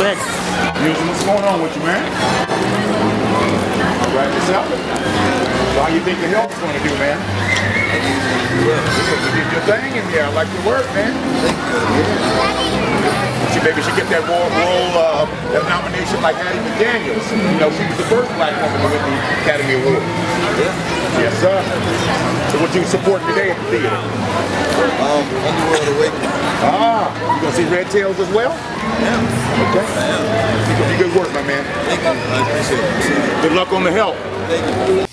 going on with you, man? All right, yourself? So how you think the Help's going to do, man? You did your thing in there. I like your work, man. She maybe she get that role, role uh, that nomination like Hattie McDaniels. You know, she was the first black woman to win the Academy Award. Yes, sir. So what you support today at the theater? Um, Underworld Awakening. Ah, you gonna see Red Tails as well? Yeah. Okay. I am. You good work, my man. Thank you. I appreciate it. Good luck on the help. Thank you.